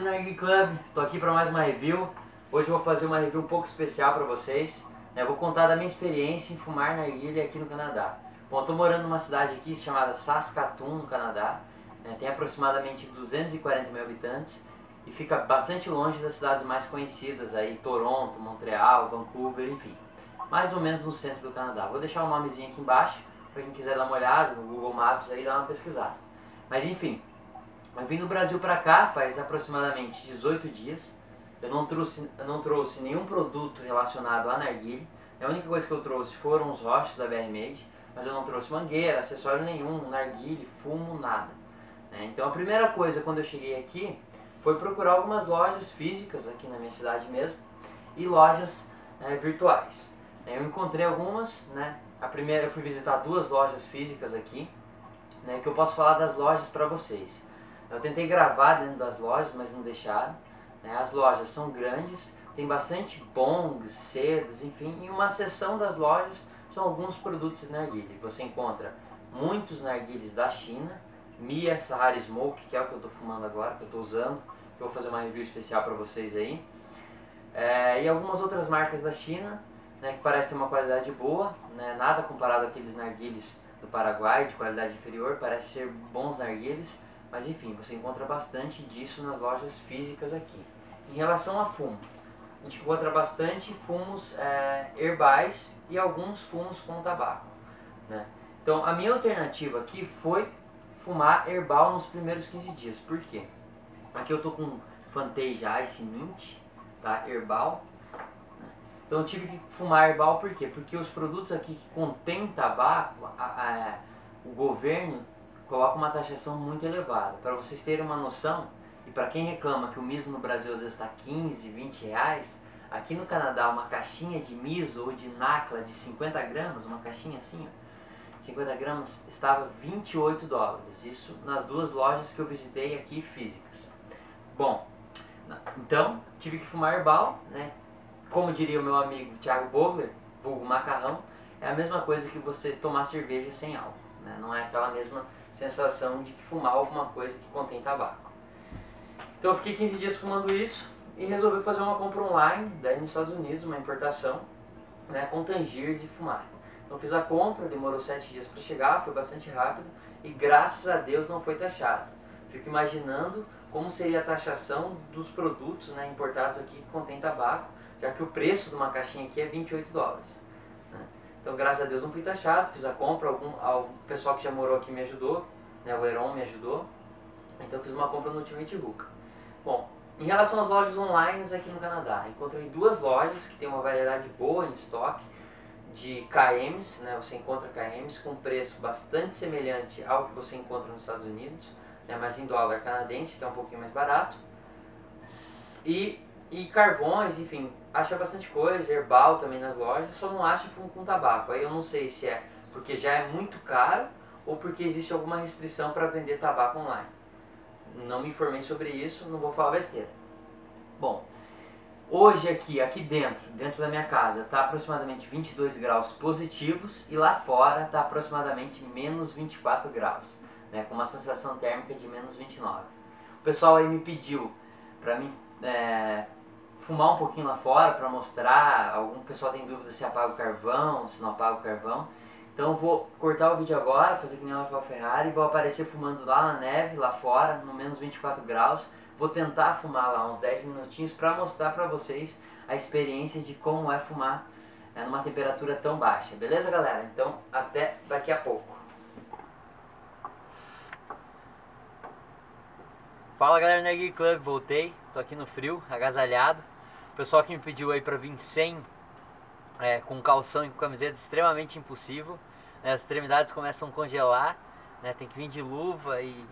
Nerd Club, tô aqui para mais uma review. Hoje vou fazer uma review um pouco especial para vocês. Eu vou contar da minha experiência em fumar narguilha aqui no Canadá. Bom, tô morando numa cidade aqui chamada Saskatoon, no Canadá. Né? Tem aproximadamente 240 mil habitantes e fica bastante longe das cidades mais conhecidas aí, Toronto, Montreal, Vancouver, enfim. Mais ou menos no centro do Canadá. Vou deixar o um nomezinho aqui embaixo para quem quiser dar uma olhada no Google Maps aí, dar uma pesquisada. Mas enfim, eu vim do Brasil para cá faz aproximadamente 18 dias. Eu não trouxe, eu não trouxe nenhum produto relacionado à narguilha. A única coisa que eu trouxe foram os roches da BR Made, mas eu não trouxe mangueira, acessório nenhum, narguilha, fumo, nada. Né? Então a primeira coisa quando eu cheguei aqui foi procurar algumas lojas físicas aqui na minha cidade mesmo e lojas é, virtuais. Eu encontrei algumas, né? A primeira eu fui visitar duas lojas físicas aqui, né? Que eu posso falar das lojas para vocês. Eu tentei gravar dentro das lojas, mas não deixaram. Né? As lojas são grandes, tem bastante bongs, sedas, enfim. E uma seção das lojas são alguns produtos de narguilha. Você encontra muitos narguilhos da China, Mia Sahara Smoke, que é o que eu estou fumando agora, que eu estou usando, que eu vou fazer uma review especial para vocês aí. É, e algumas outras marcas da China, né, que parecem ter uma qualidade boa, né, nada comparado àqueles narguilhos do Paraguai, de qualidade inferior, parece ser bons narguilhos, mas enfim, você encontra bastante disso nas lojas físicas aqui. Em relação a fumo, a gente encontra bastante fumos é, herbais e alguns fumos com tabaco. Né? Então a minha alternativa aqui foi fumar herbal nos primeiros 15 dias. Por quê? Aqui eu tô com Fantasia Ice Mint, tá? Herbal. Né? Então eu tive que fumar herbal por quê? Porque os produtos aqui que contêm tabaco, a, a, o governo coloca uma taxação muito elevada. Para vocês terem uma noção, e para quem reclama que o miso no Brasil às vezes está 15, 20 reais, aqui no Canadá uma caixinha de miso ou de nacla de 50 gramas, uma caixinha assim, ó, 50 gramas, estava 28 dólares. Isso nas duas lojas que eu visitei aqui físicas. Bom, então tive que fumar herbal, né? Como diria o meu amigo Thiago Bogler, vulgo macarrão, é a mesma coisa que você tomar cerveja sem álcool. Né? Não é aquela mesma sensação de que fumar alguma coisa que contém tabaco. Então eu fiquei 15 dias fumando isso e resolvi fazer uma compra online, daí nos Estados Unidos, uma importação, né, com tangiers e fumar. Então fiz a compra, demorou 7 dias para chegar, foi bastante rápido e graças a Deus não foi taxado. Fico imaginando como seria a taxação dos produtos né, importados aqui que contém tabaco, já que o preço de uma caixinha aqui é 28 dólares. Então, graças a Deus não fui taxado, fiz a compra, algum, o pessoal que já morou aqui me ajudou, né, o Heron me ajudou, então fiz uma compra no Ultimate Hookah. Bom, em relação às lojas online aqui no Canadá, encontrei duas lojas que tem uma variedade boa em estoque de KMs, né, você encontra KMs com preço bastante semelhante ao que você encontra nos Estados Unidos, né, mas em dólar canadense, que é um pouquinho mais barato. E, e carvões, enfim, acha bastante coisa, herbal também nas lojas, só não acha fumo com tabaco. Aí eu não sei se é porque já é muito caro ou porque existe alguma restrição para vender tabaco online. Não me informei sobre isso, não vou falar besteira. Bom, hoje aqui, aqui dentro, dentro da minha casa, está aproximadamente 22 graus positivos e lá fora está aproximadamente menos 24 graus né, com uma sensação térmica de menos 29. O pessoal aí me pediu para mim é, fumar um pouquinho lá fora para mostrar. Algum pessoal tem dúvida se apaga o carvão, se não apaga o carvão. Então vou cortar o vídeo agora, fazer que nem o Ferrari, vou aparecer fumando lá na neve, lá fora, no menos 24 graus. Vou tentar fumar lá uns 10 minutinhos para mostrar para vocês a experiência de como é fumar é, numa temperatura tão baixa. Beleza, galera? Então, até daqui a pouco. Fala galera Nerd Club, voltei, tô aqui no frio, agasalhado. Pessoal que me pediu aí pra vir sem, é, com calção e com camiseta, extremamente impossível. Né? As extremidades começam a congelar, né? tem que vir de luva e,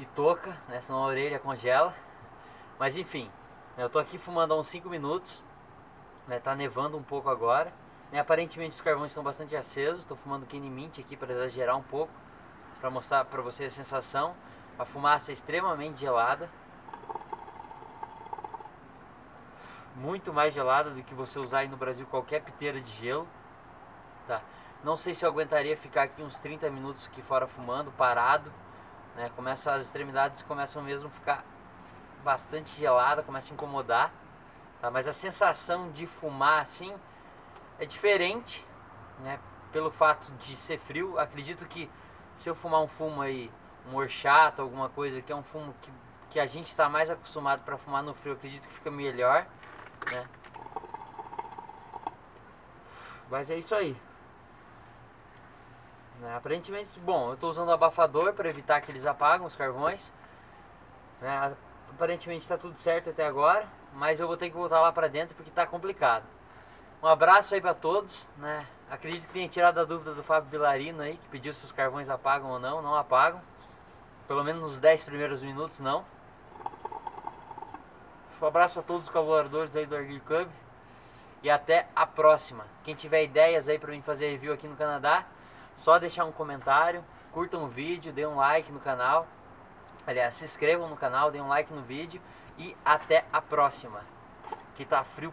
e touca, né? senão a orelha congela. Mas enfim, né? eu tô aqui fumando há uns 5 minutos, né? tá nevando um pouco agora. Né? Aparentemente os carvões estão bastante acesos, tô fumando Kenny Mint aqui para exagerar um pouco, para mostrar para vocês a sensação. A fumaça é extremamente gelada. Muito mais gelada do que você usar aí no Brasil qualquer piteira de gelo. Tá? Não sei se eu aguentaria ficar aqui uns 30 minutos aqui fora fumando, parado. Né? Começa, as extremidades começam mesmo a ficar bastante gelada, começa a incomodar. Tá? Mas a sensação de fumar assim é diferente, né? Pelo fato de ser frio. Acredito que se eu fumar um fumo aí, um orchato, alguma coisa que é um fumo que, que a gente está mais acostumado para fumar no frio, acredito que fica melhor, né? Mas é isso aí. Né? Aparentemente, bom, eu estou usando abafador para evitar que eles apagam os carvões. Né? Aparentemente está tudo certo até agora, mas eu vou ter que voltar lá para dentro porque está complicado. Um abraço aí para todos, né? Acredito que tenha tirado a dúvida do Fábio Vilarino aí, que pediu se os carvões apagam ou não. Não apagam. Pelo menos nos 10 primeiros minutos, não. Um abraço a todos os colaboradores aí do Arguilho Club. E até a próxima. Quem tiver ideias aí para mim fazer review aqui no Canadá, só deixar um comentário, curtam o vídeo, dê um like no canal. Aliás, se inscrevam no canal, dê um like no vídeo e até a próxima. Que tá frio